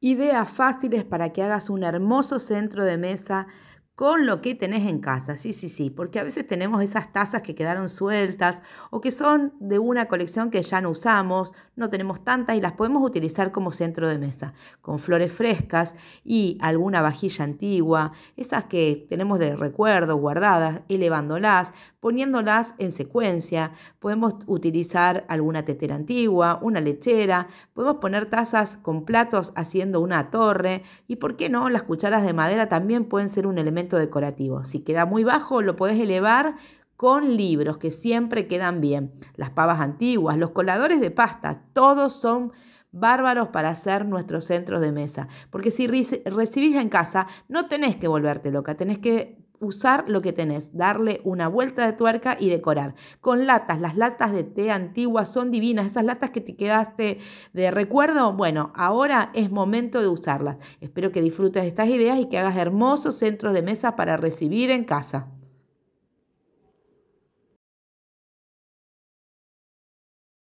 Ideas fáciles para que hagas un hermoso centro de mesa con lo que tenés en casa. Sí, sí, sí, porque a veces tenemos esas tazas que quedaron sueltas o que son de una colección que ya no usamos, no tenemos tantas y las podemos utilizar como centro de mesa, con flores frescas y alguna vajilla antigua, esas que tenemos de recuerdo guardadas, elevándolas, poniéndolas en secuencia. Podemos utilizar alguna tetera antigua, una lechera, podemos poner tazas con platos haciendo una torre y, ¿por qué no? Las cucharas de madera también pueden ser un elemento decorativo. Si queda muy bajo, lo podés elevar con libros que siempre quedan bien. Las pavas antiguas, los coladores de pasta, todos son bárbaros para hacer nuestros centros de mesa. Porque si recibís en casa, no tenés que volverte loca, tenés que usar lo que tenés, darle una vuelta de tuerca y decorar. Con latas, las latas de té antiguas son divinas, esas latas que te quedaste de recuerdo, bueno, ahora es momento de usarlas. Espero que disfrutes de estas ideas y que hagas hermosos centros de mesa para recibir en casa.